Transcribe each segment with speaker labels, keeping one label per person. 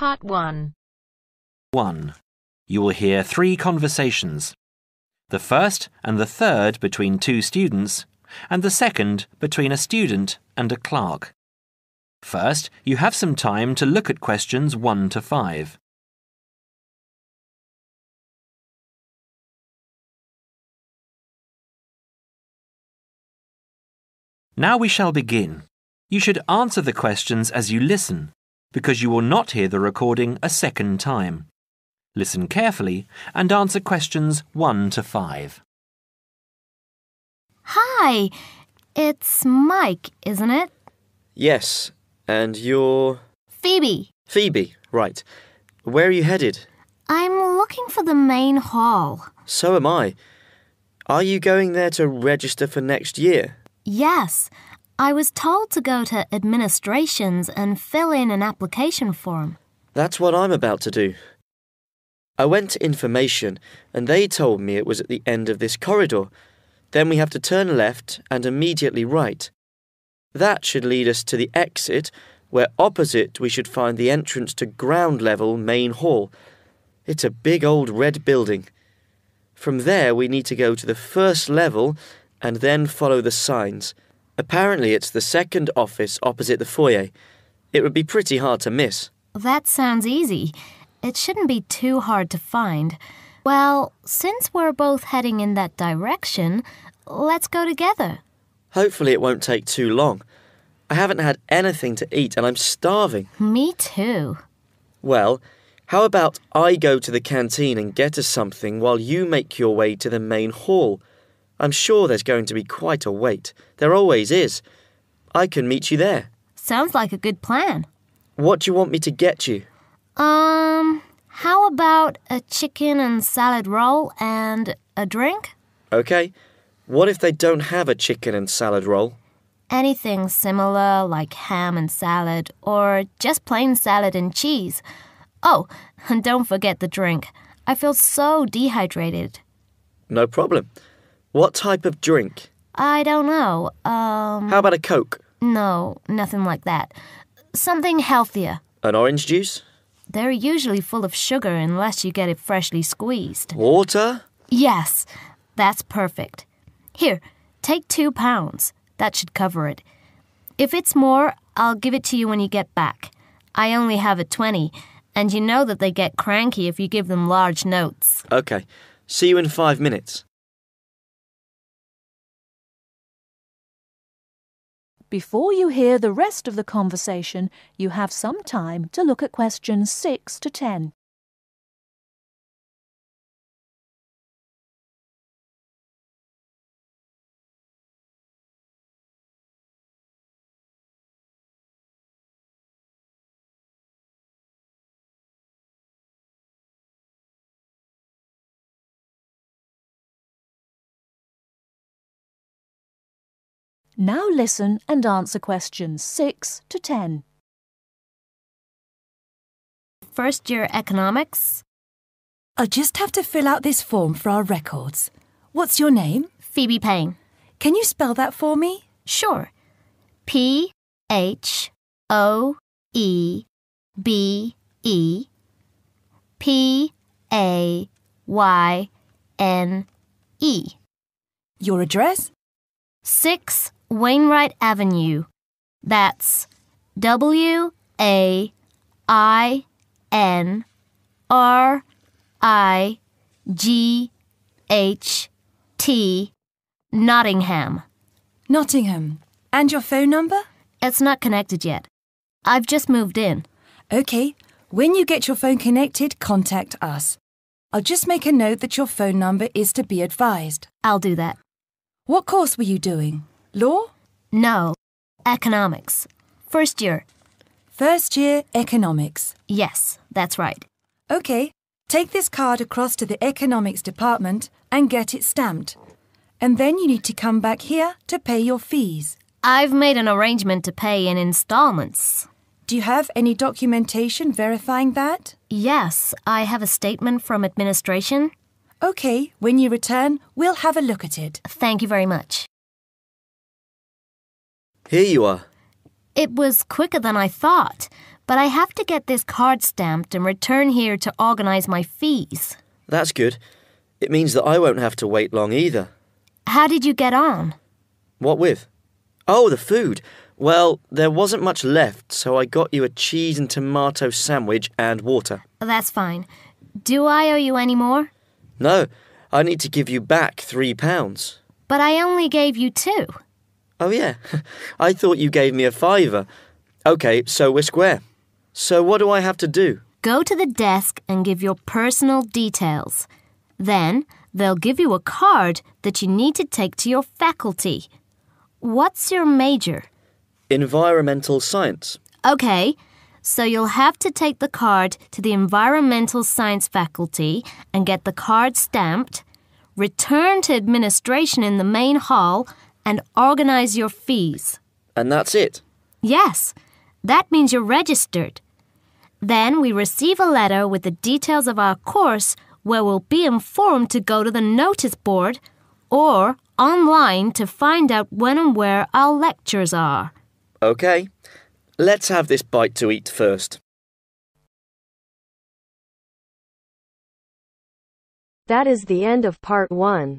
Speaker 1: Part 1.
Speaker 2: 1. You will hear three conversations. The first and the third between two students, and the second between a student and a clerk. First, you have some time to look at questions 1 to 5. Now we shall begin. You should answer the questions as you listen, because you will not hear the recording a second time. Listen carefully and answer questions 1 to 5.
Speaker 3: Hi, it's Mike, isn't it?
Speaker 4: Yes, and you're
Speaker 3: Phoebe.
Speaker 4: Phoebe, right. Where are you headed?
Speaker 3: I'm looking for the main hall.
Speaker 4: So am I. Are you going there to register for next year?
Speaker 3: Yes, I was told to go to administrations and fill in an application form.
Speaker 4: That's what I'm about to do. I went to information and they told me it was at the end of this corridor. Then we have to turn left and immediately right. That should lead us to the exit, where opposite we should find the entrance to ground level main hall. It's a big old red building. From there, we need to go to the first level and then follow the signs. Apparently, it's the second office opposite the foyer. It would be pretty hard to miss.
Speaker 3: That sounds easy. It shouldn't be too hard to find. Well, since we're both heading in that direction, let's go together.
Speaker 4: Hopefully, it won't take too long. I haven't had anything to eat and I'm starving.
Speaker 3: Me too.
Speaker 4: Well, how about I go to the canteen and get us something while you make your way to the main hall? I'm sure there's going to be quite a wait. There always is. I can meet you there.
Speaker 3: Sounds like a good plan.
Speaker 4: What do you want me to get you?
Speaker 3: Um, how about a chicken and salad roll and a drink?
Speaker 4: Okay. What if they don't have a chicken and salad roll?
Speaker 3: Anything similar like ham and salad or just plain salad and cheese. Oh, and don't forget the drink. I feel so dehydrated.
Speaker 4: No problem. What type of drink?
Speaker 3: I don't know. Um,
Speaker 4: How about a Coke?
Speaker 3: no, nothing like that. Something healthier.
Speaker 4: An orange juice?
Speaker 3: They're usually full of sugar unless you get it freshly squeezed.
Speaker 4: Water?
Speaker 3: Yes, that's perfect. Here, take two pounds. That should cover it. If it's more, I'll give it to you when you get back. I only have a 20, and you know that they get cranky if you give them large notes.
Speaker 4: Okay. See you in five minutes.
Speaker 5: Before you hear the rest of the conversation, you have some time to look at questions 6 to 10. Now listen and answer questions 6 to 10.
Speaker 3: First year economics,
Speaker 6: I'll just have to fill out this form for our records. What's your name?
Speaker 3: Phoebe Payne.
Speaker 6: Can you spell that for me?
Speaker 3: Sure. P H O E B E P A Y N E.
Speaker 6: Your address?
Speaker 3: 6 Wainwright Avenue. That's W A I N R I G H T Nottingham.
Speaker 6: Nottingham. And your phone number?
Speaker 3: It's not connected yet. I've just moved in.
Speaker 6: Okay. When you get your phone connected, contact us. I'll just make a note that your phone number is to be advised.
Speaker 3: I'll do that.
Speaker 6: What course were you doing? Law?
Speaker 3: No. Economics. First year.
Speaker 6: First year economics.
Speaker 3: Yes, that's right.
Speaker 6: Okay. Take this card across to the economics department and get it stamped. And then you need to come back here to pay your fees.
Speaker 3: I've made an arrangement to pay in installments.
Speaker 6: Do you have any documentation verifying that?
Speaker 3: Yes, I have a statement from administration.
Speaker 6: Okay, when you return, we'll have a look at it.
Speaker 3: Thank you very much.
Speaker 4: Here you are.
Speaker 3: It was quicker than I thought, But I have to get this card stamped and return here to organize my fees.
Speaker 4: That's good. It means that I won't have to wait long either.
Speaker 3: How did you get on?
Speaker 4: What with? Oh, the food. Well, there wasn't much left, so I got you a cheese and tomato sandwich and water.
Speaker 3: That's fine. Do I owe you any more?
Speaker 4: No, I need to give you back three pounds.
Speaker 3: But I only gave you two.
Speaker 4: Oh, yeah. I thought you gave me a fiver. Okay, so we're square. So what do I have to do?
Speaker 3: Go to the desk and give your personal details. Then they'll give you a card that you need to take to your faculty. What's your major?
Speaker 4: Environmental science.
Speaker 3: Okay, so you'll have to take the card to the environmental science faculty and get the card stamped, return to administration in the main hall, and organize your fees.
Speaker 4: And that's it.
Speaker 3: Yes, that means you're registered. Then we receive a letter with the details of our course where we'll be informed to go to the notice board or online to find out when and where our lectures are.
Speaker 4: Okay. Let's have this bite to eat first.
Speaker 1: That is the end of part one.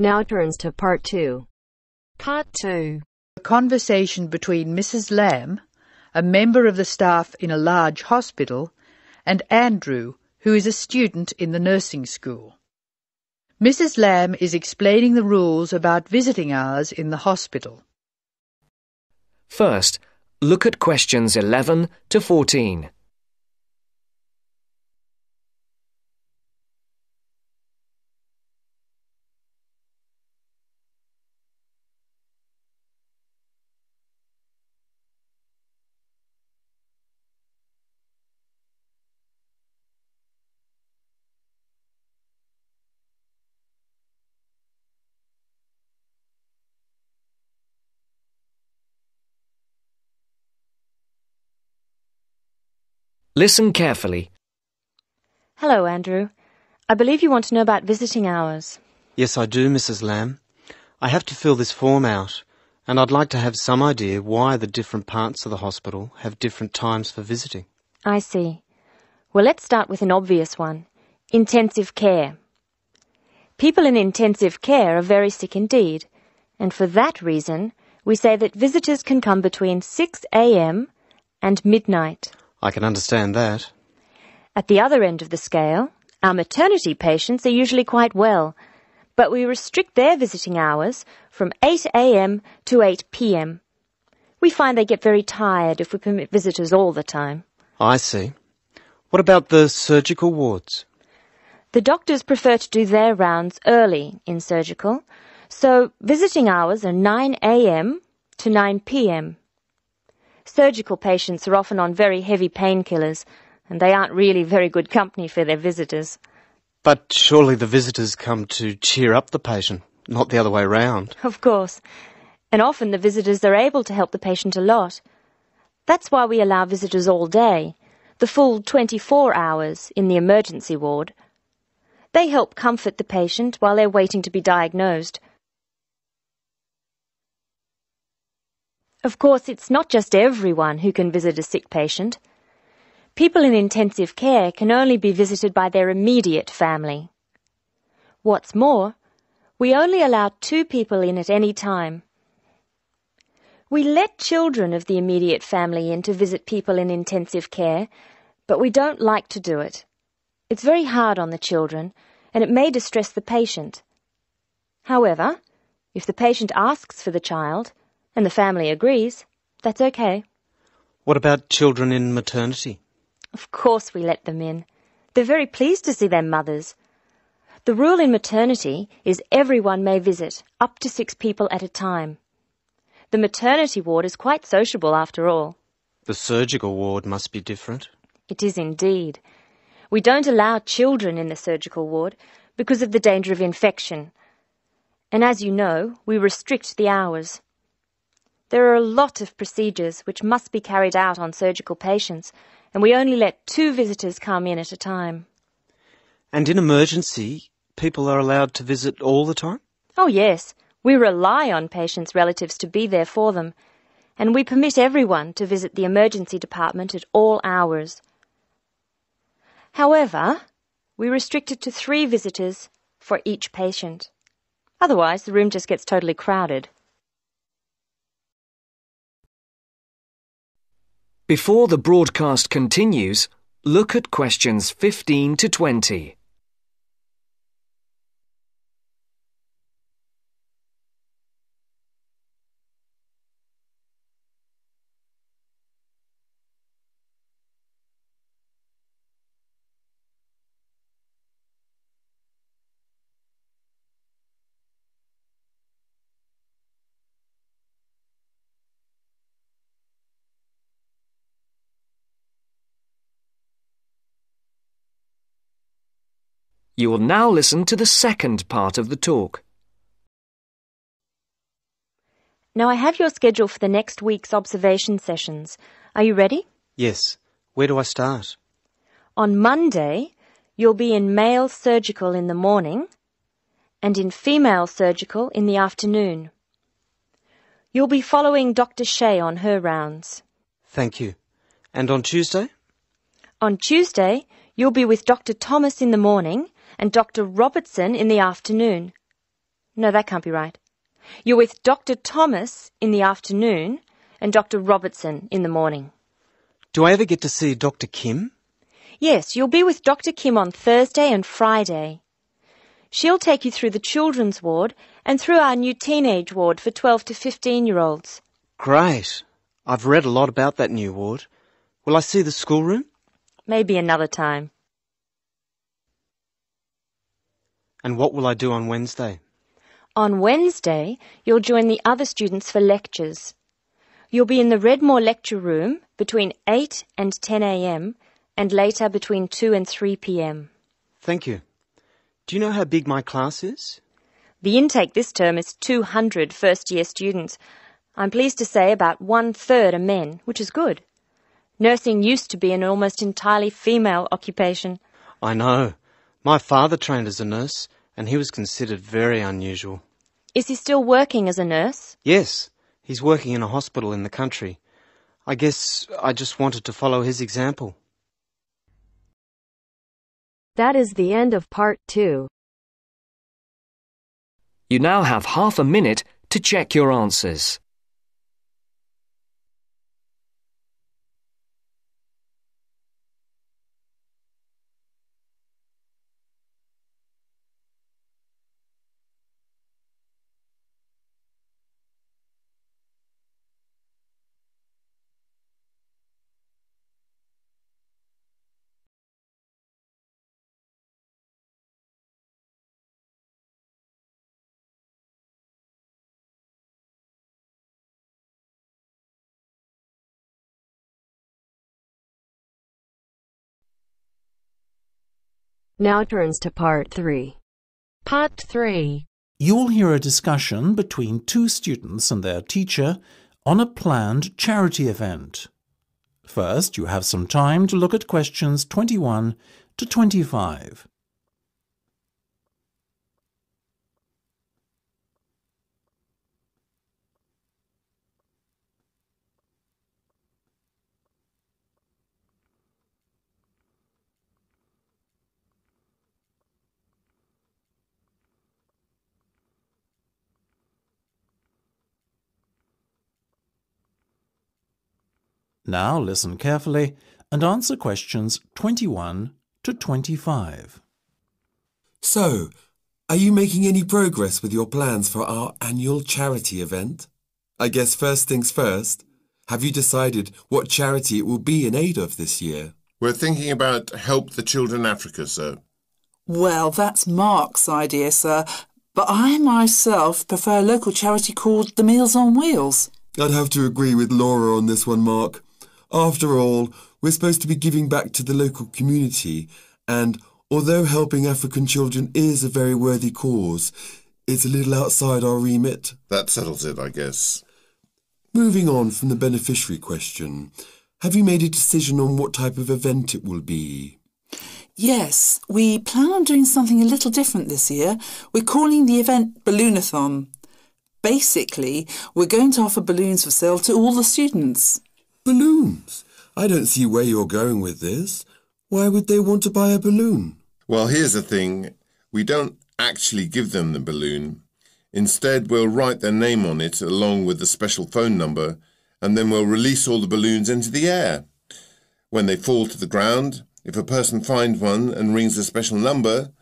Speaker 1: Now turns to part two.
Speaker 7: Part 2. A conversation between Mrs. Lamb, a member of the staff in a large hospital, and Andrew, who is a student in the nursing school. Mrs. Lamb is explaining the rules about visiting hours in the hospital.
Speaker 8: First, look at questions 11 to 14. Listen carefully.
Speaker 9: Hello, Andrew. I believe you want to know about visiting hours.
Speaker 10: Yes, I do, Mrs. Lamb. I have to fill this form out, and I'd like to have some idea why the different parts of the hospital have different times for visiting.
Speaker 9: I see. Well, let's start with an obvious one intensive care. People in intensive care are very sick indeed, and for that reason, we say that visitors can come between 6 a.m. and midnight.
Speaker 10: I can understand that.
Speaker 9: At the other end of the scale, our maternity patients are usually quite well, but we restrict their visiting hours from 8 a.m. to 8 p.m. We find they get very tired if we permit visitors all the time.
Speaker 10: I see. What about the surgical wards?
Speaker 9: The doctors prefer to do their rounds early in surgical, so visiting hours are 9 a.m. to 9 p.m. Surgical patients are often on very heavy painkillers, and they aren't really very good company for their visitors.
Speaker 10: But surely the visitors come to cheer up the patient, not the other way round.
Speaker 9: Of course. And often the visitors are able to help the patient a lot. That's why we allow visitors all day, the full 24 hours in the emergency ward. They help comfort the patient while they're waiting to be diagnosed. Of course, it's not just everyone who can visit a sick patient. People in intensive care can only be visited by their immediate family. What's more, we only allow two people in at any time. We let children of the immediate family in to visit people in intensive care, but we don't like to do it. It's very hard on the children, and it may distress the patient. However, if the patient asks for the child, and the family agrees, that's okay.
Speaker 10: What about children in maternity?
Speaker 9: Of course we let them in. They're very pleased to see their mothers. The rule in maternity is everyone may visit, up to six people at a time. The maternity ward is quite sociable after all.
Speaker 10: The surgical ward must be different.
Speaker 9: It is indeed. We don't allow children in the surgical ward because of the danger of infection. And as you know, we restrict the hours. There are a lot of procedures which must be carried out on surgical patients, and we only let two visitors come in at a time.
Speaker 10: And in emergency, people are allowed to visit all the time?
Speaker 9: Oh, yes. We rely on patients' relatives to be there for them, and we permit everyone to visit the emergency department at all hours. However, we restrict it to three visitors for each patient. Otherwise, the room just gets totally crowded.
Speaker 8: Before the broadcast continues, look at questions 15 to 20. You will now listen to the second part of the talk.
Speaker 9: Now I have your schedule for the next week's observation sessions. Are you ready?
Speaker 10: Yes. Where do I start?
Speaker 9: On Monday, you'll be in male surgical in the morning and in female surgical in the afternoon. You'll be following Dr. Shea on her rounds.
Speaker 10: Thank you. And on Tuesday?
Speaker 9: On Tuesday, you'll be with Dr. Thomas in the morning and Dr. Robertson in the afternoon. No, that can't be right. You're with Dr. Thomas in the afternoon and Dr. Robertson in the morning.
Speaker 10: Do I ever get to see Dr. Kim?
Speaker 9: Yes, you'll be with Dr. Kim on Thursday and Friday. She'll take you through the children's ward and through our new teenage ward for 12 to 15 year olds.
Speaker 10: Great. I've read a lot about that new ward. Will I see the schoolroom?
Speaker 9: Maybe another time.
Speaker 10: And what will I do on Wednesday?
Speaker 9: On Wednesday, you'll join the other students for lectures. You'll be in the Redmore lecture room between 8 and 10 a.m. and later between 2 and 3 p.m.
Speaker 10: Thank you. Do you know how big my class is?
Speaker 9: The intake this term is 200 first year students. I'm pleased to say about one third are men, which is good. Nursing used to be an almost entirely female occupation.
Speaker 10: I know. My father trained as a nurse, and he was considered very unusual.
Speaker 9: Is he still working as a nurse?
Speaker 10: Yes, he's working in a hospital in the country. I guess I just wanted to follow his example.
Speaker 1: That is the end of part two.
Speaker 8: You now have half a minute to check your answers.
Speaker 1: Now turns to part three.
Speaker 11: Part 3.
Speaker 12: You'll hear a discussion between two students and their teacher on a planned charity event. First, you have some time to look at questions 21 to 25. Now listen carefully and answer questions 21 to 25.
Speaker 13: So, are you making any progress with your plans for our annual charity event? I guess first things first. Have you decided what charity it will be in aid of this year?
Speaker 14: We're thinking about Help the Children Africa, sir.
Speaker 15: Well, that's Mark's idea, sir. But I myself prefer a local charity called the Meals on Wheels.
Speaker 13: I'd have to agree with Laura on this one, Mark. After all, we're supposed to be giving back to the local community, and although helping African children is a very worthy cause, it's a little outside our remit.
Speaker 14: That settles it, I guess.
Speaker 13: Moving on from the beneficiary question, have you made a decision on what type of event it will be?
Speaker 15: Yes, we plan on doing something a little different this year. We're calling the event Balloonathon. Basically, we're going to offer balloons for sale to all the students.
Speaker 13: Balloons? I don't see where you're going with this. Why would they want to buy a balloon?
Speaker 14: Well, here's the thing. We don't actually give them the balloon. Instead, we'll write their name on it along with the special phone number, and then we'll release all the balloons into the air. When they fall to the ground, if a person finds one and rings a special number,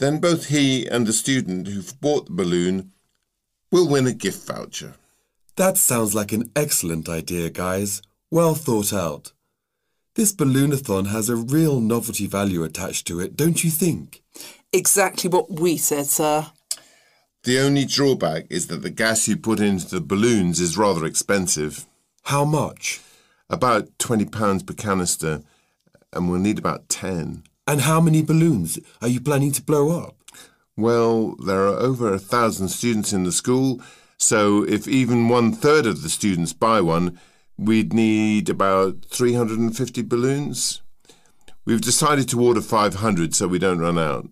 Speaker 14: then both he and the student who've bought the balloon will win a gift voucher.
Speaker 13: That sounds like an excellent idea, guys. Well thought out. This balloonathon has a real novelty value attached to it, don't you think?
Speaker 15: Exactly what we said, sir.
Speaker 14: The only drawback is that the gas you put into the balloons is rather expensive.
Speaker 13: How much?
Speaker 14: About £20 per canister, and we'll need about 10.
Speaker 13: And how many balloons are you planning to blow up?
Speaker 14: Well, there are over a thousand students in the school, so if even one third of the students buy one, we'd need about 350 balloons. We've decided to order 500 so we don't run out.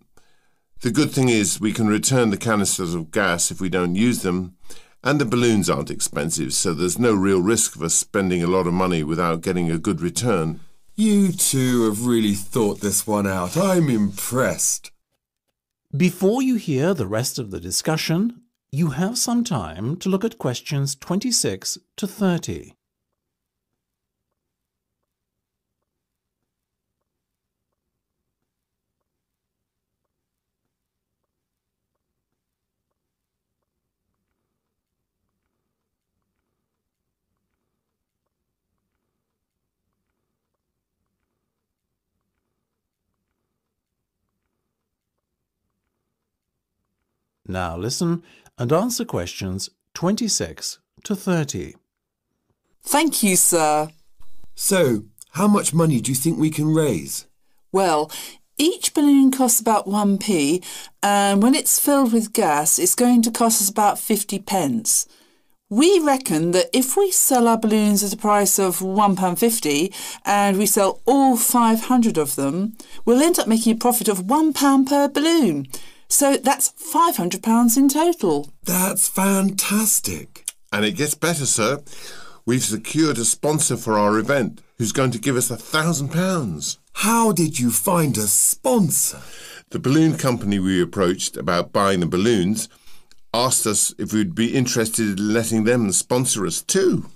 Speaker 14: The good thing is we can return the canisters of gas if we don't use them, and the balloons aren't expensive, so there's no real risk of us spending a lot of money without getting a good return.
Speaker 13: You two have really thought this one out. I'm impressed.
Speaker 12: Before you hear the rest of the discussion, you have some time to look at questions 26 to 30. Now listen and answer questions 26 to 30.
Speaker 15: Thank you, sir.
Speaker 13: So, how much money do you think we can raise?
Speaker 15: Well, each balloon costs about 1p, and when it's filled with gas, it's going to cost us about 50 pence. We reckon that if we sell our balloons at a price of £1.50 and we sell all 500 of them, we'll end up making a profit of £1 per balloon. So that's £500 in total.
Speaker 13: That's fantastic.
Speaker 14: And it gets better, sir. We've secured a sponsor for our event who's going to give us a thousand pounds.
Speaker 13: How did you find a sponsor?
Speaker 14: The balloon company we approached about buying the balloons asked us if we'd be interested in letting them sponsor us too.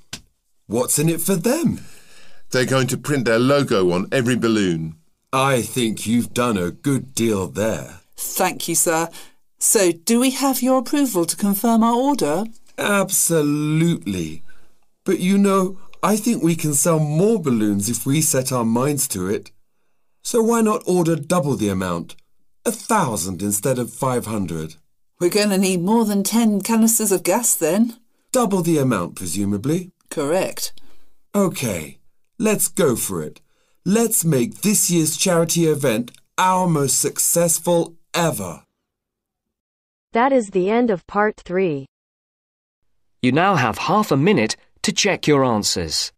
Speaker 13: What's in it for them?
Speaker 14: They're going to print their logo on every balloon.
Speaker 13: I think you've done a good deal there.
Speaker 15: Thank you, sir. So, do we have your approval to confirm our order?
Speaker 13: Absolutely. But you know, I think we can sell more balloons if we set our minds to it. So why not order double the amount? A thousand instead of five hundred.
Speaker 15: We're going to need more than ten canisters of gas then.
Speaker 13: Double the amount, presumably.
Speaker 15: Correct.
Speaker 13: OK, let's go for it. Let's make this year's charity event our most successful ever.
Speaker 1: That is the end of part three.
Speaker 8: You now have half a minute to check your answers.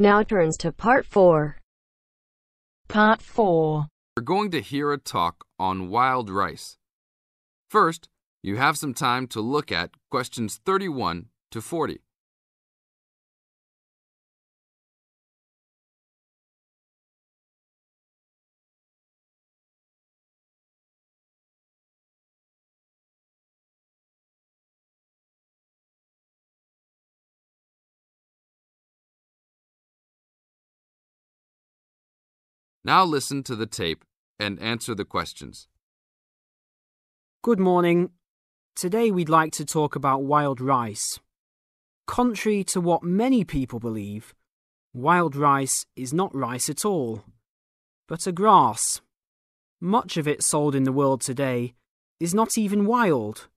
Speaker 1: Now turns to part four.
Speaker 11: Part 4.
Speaker 16: We're going to hear a talk on wild rice. First, you have some time to look at questions 31 to 40. Now listen to the tape and answer the questions.
Speaker 17: Good morning. Today we'd like to talk about wild rice. Contrary to what many people believe, wild rice is not rice at all, but a grass. Much of it sold in the world today is not even wild,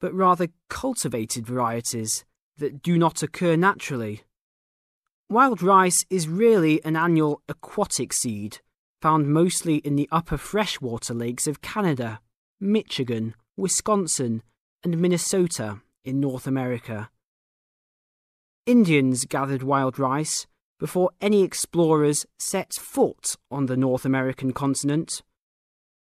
Speaker 17: but rather cultivated varieties that do not occur naturally. Wild rice is really an annual aquatic seed found mostly in the upper freshwater lakes of Canada, Michigan, Wisconsin, and Minnesota in North America. Indians gathered wild rice before any explorers set foot on the North American continent.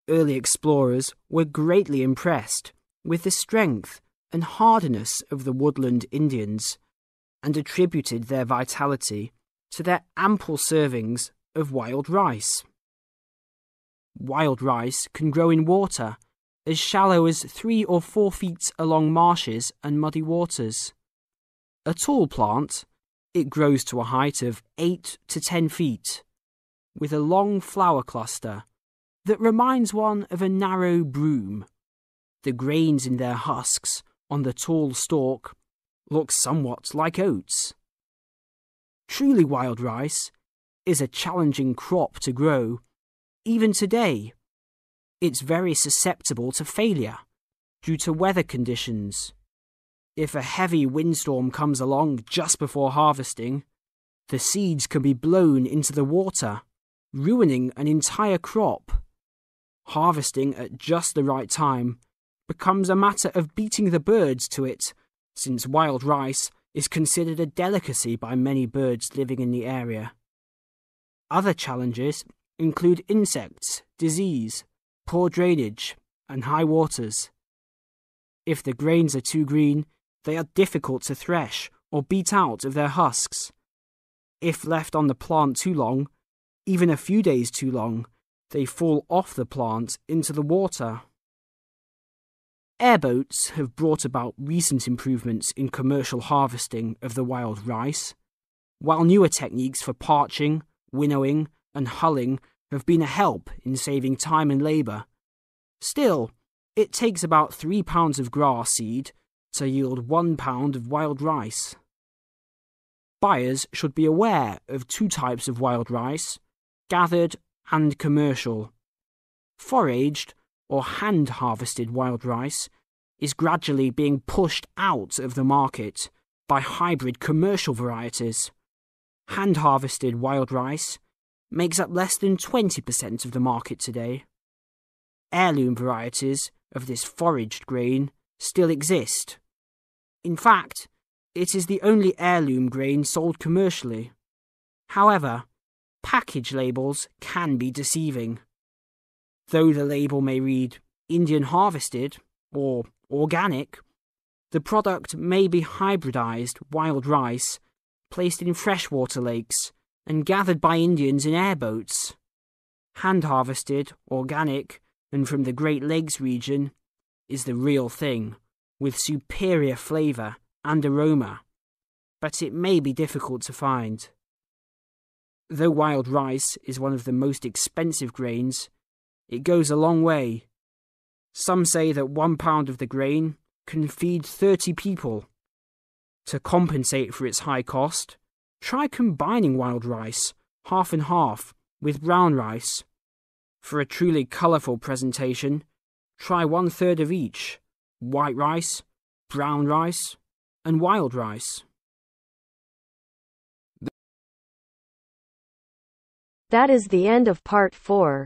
Speaker 17: Early explorers were greatly impressed with the strength and hardiness of the woodland Indians and attributed their vitality to their ample servings of wild rice. Wild rice can grow in water as shallow as three or four feet along marshes and muddy waters. A tall plant, it grows to a height of 8 to 10 feet, with a long flower cluster that reminds one of a narrow broom. The grains in their husks on the tall stalk look somewhat like oats. Truly wild rice is a challenging crop to grow even today, it's very susceptible to failure due to weather conditions. If a heavy windstorm comes along just before harvesting, the seeds can be blown into the water, ruining an entire crop. Harvesting at just the right time becomes a matter of beating the birds to it, since wild rice is considered a delicacy by many birds living in the area. Other challenges include insects, disease, poor drainage, and high waters. If the grains are too green, they are difficult to thresh or beat out of their husks. If left on the plant too long, even a few days too long, they fall off the plant into the water. Airboats have brought about recent improvements in commercial harvesting of the wild rice, while newer techniques for parching, winnowing, and hulling have been a help in saving time and labour. Still, it takes about three pounds of grass seed to yield one pound of wild rice. Buyers should be aware of two types of wild rice gathered and commercial. Foraged or hand harvested wild rice is gradually being pushed out of the market by hybrid commercial varieties. Hand harvested wild rice makes up less than 20% of the market today. Heirloom varieties of this foraged grain still exist. In fact, it is the only heirloom grain sold commercially. However, package labels can be deceiving. Though the label may read Indian harvested or organic, the product may be hybridized wild rice placed in freshwater lakes and gathered by Indians in airboats. Hand harvested, organic, and from the Great Lakes region is the real thing, with superior flavour and aroma, but it may be difficult to find. Though wild rice is one of the most expensive grains, it goes a long way. Some say that one pound of the grain can feed 30 people. To compensate for its high cost, Try combining wild rice, half and half, with brown rice. For a truly colourful presentation, try one third of each white rice, brown rice, and wild rice.
Speaker 1: That is the end of part four.